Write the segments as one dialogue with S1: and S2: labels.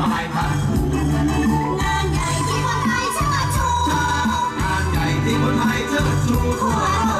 S1: อะงาน
S2: ใหญ่ที่คนไทยเชิดชู
S1: งานใหญ่ที่คนไทยเชิดชูทั่วโลก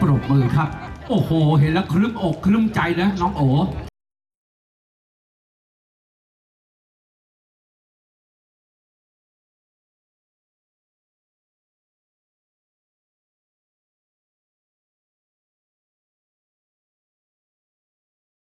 S1: ปร
S2: บมื
S1: อ
S2: ค
S1: รับ โอ้โห เห็นแล้
S3: วครึ้มอกครึ้มใจนะน้องโอ๋